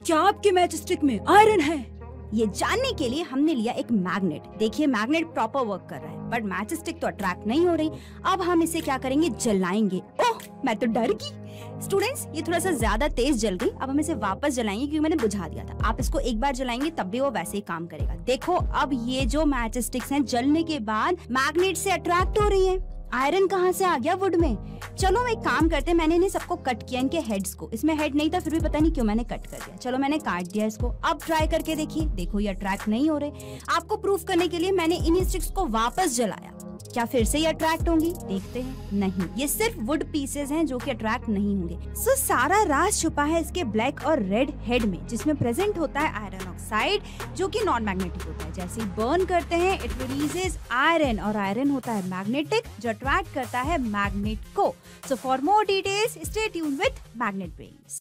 क्या आपके match stick में आयरन है? ये जानने के लिए हमने लिया एक मैग्नेट। देखिए, मैग्नेट प्रॉपर वर्क कर रहा है, बट मैच स्टिक तो अट्रैक्ट नहीं हो रही। अब हम इसे क्या करेंगे? जलाएँगे। ओह, मैं तो डर गई। स्टूडेंट्स ये थोड़ा सा ज़्यादा तेज जल गई। अब हम इसे वापस जलाएँगे क्योंकि मैंने बुझा दिया था। आप इसको एक बार जलाएँगे, तब भी वो वैसे ही काम करेगा। देखो, अब ये जो मैच स्टिक्स हैं, जलने के बाद मैग्नेट से अट्रैक्ट हो रही है। आयरन कहाँ से आ गया वुड में? चलो एक काम करते मैंने इन्हें सबको कट किया, इनके हेड्स को। इसमें हेड नहीं था, फिर भी पता नहीं क्यों मैंने कट कर दिया। चलो मैंने काट दिया इसको। अब ट्राई करके देखिए। देखो ये अट्रैक्ट नहीं हो रहे। आपको प्रूफ करने के लिए मैंने इन स्टिक्स को वापस जलाया। क्या फिर से ये अट्रैक्ट होंगी? देखते हैं। नहीं, ये सिर्फ़ वुड पीसेस हैं जो कि अट्रैक्ट नहीं होंगे। सो सारा राज छुपा है इसके ब्लैक और रेड हेड में, जिसमें प्रेजेंट होता है आयरन ऑक्साइड जो कि नॉन मैग्नेटिक होता है। जैसे बर्न करते हैं इट रिलीजेज आयरन और आयरन होता है मैग्नेटिक जो अट्रैक्ट करता है मैग्नेट को। So for more details stay tune with magnet brains